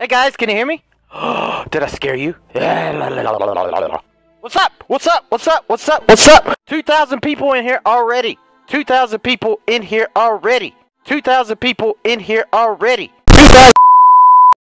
Hey guys, can you hear me? Did I scare you? What's up? What's up? What's up? What's up? What's up? 2,000 people in here already. 2,000 people in here already. 2,000 people in here already.